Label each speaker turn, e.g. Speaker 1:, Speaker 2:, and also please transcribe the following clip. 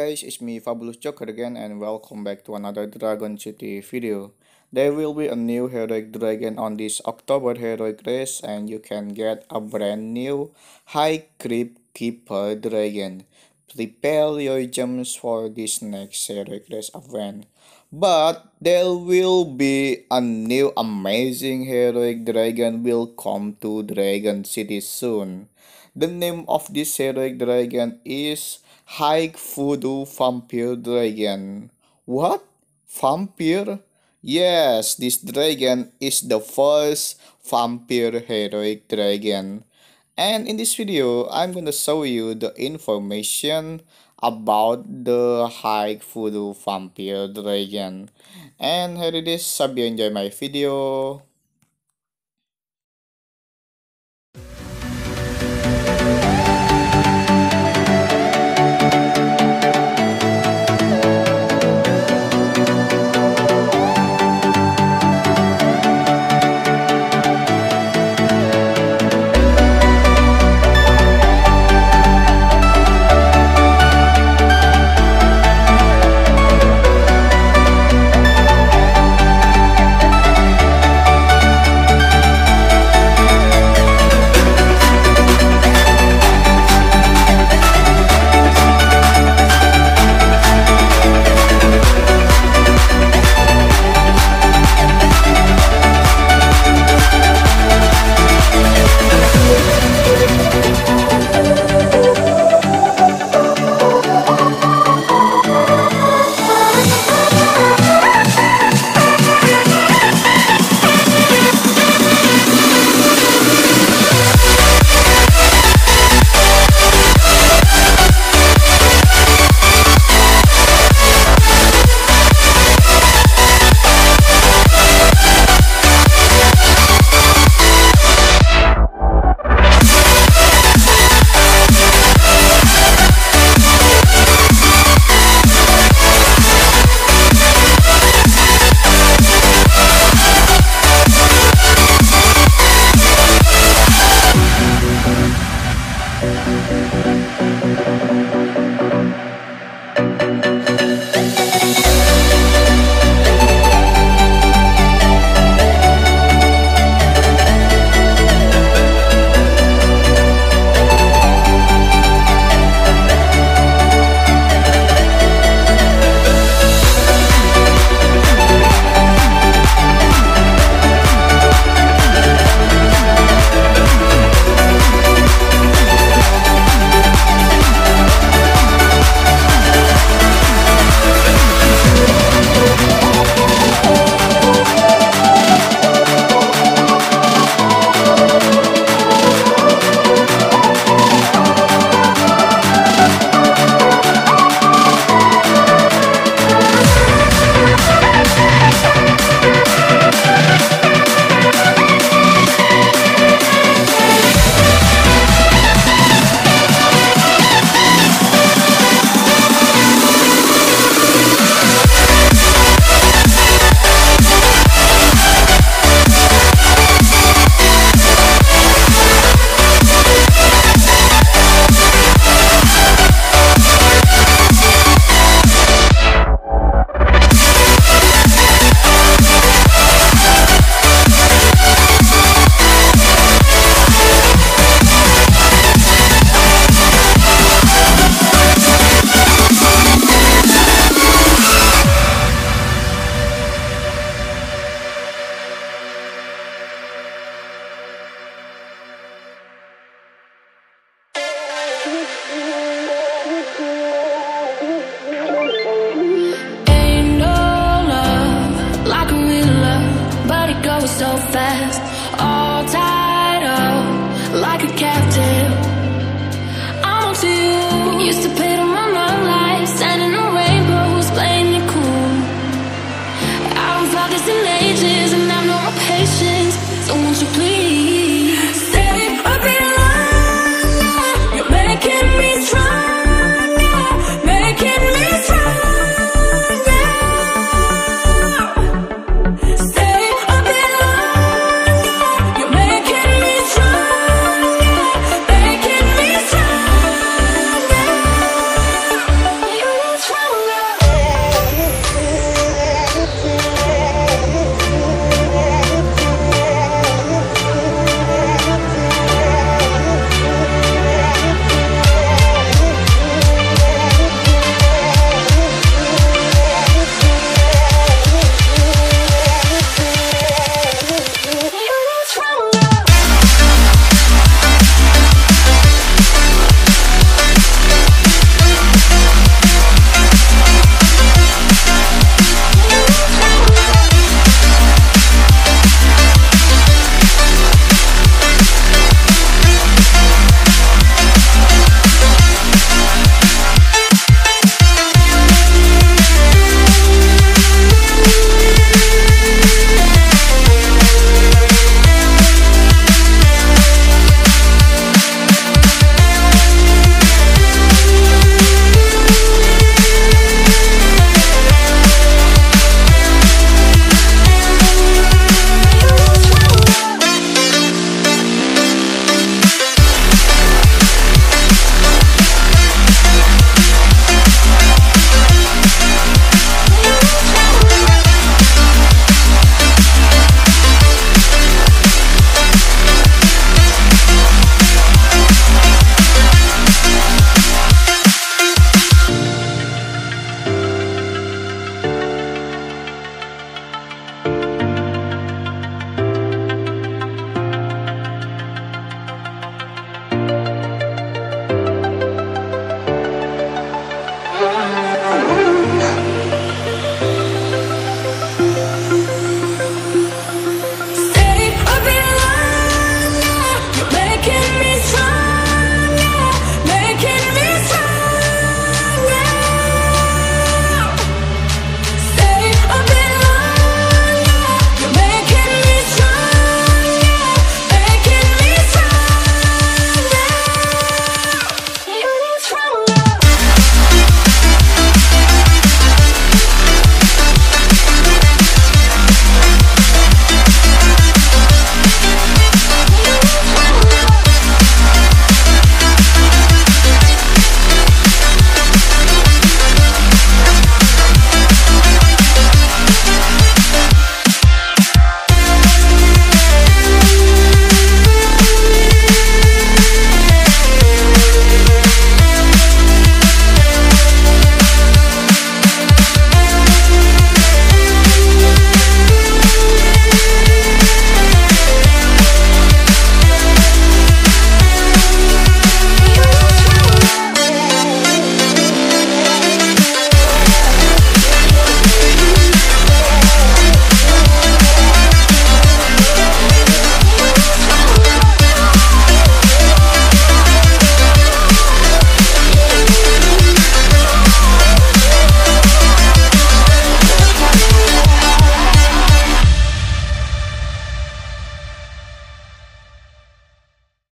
Speaker 1: guys, it's me Fabulous Joker again and welcome back to another Dragon City video. There will be a new heroic dragon on this October heroic race and you can get a brand new high Crypt Keeper dragon. Prepare your gems for this next heroic race event. But there will be a new amazing heroic dragon will come to Dragon City soon. The name of this heroic dragon is High Voodoo Vampire Dragon. What? Vampire? Yes, this dragon is the first vampire heroic dragon. And in this video, I'm gonna show you the information about the High Voodoo Vampire Dragon. And here it is, hope you enjoy my video.